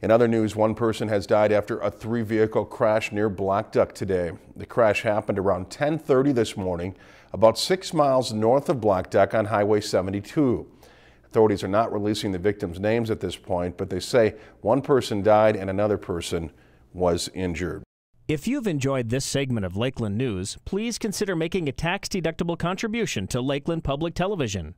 In other news, one person has died after a three-vehicle crash near Black Duck today. The crash happened around 10:30 this morning, about six miles north of Black Duck on Highway 72. Authorities are not releasing the victims' names at this point, but they say one person died and another person was injured. If you've enjoyed this segment of Lakeland News, please consider making a tax-deductible contribution to Lakeland Public Television.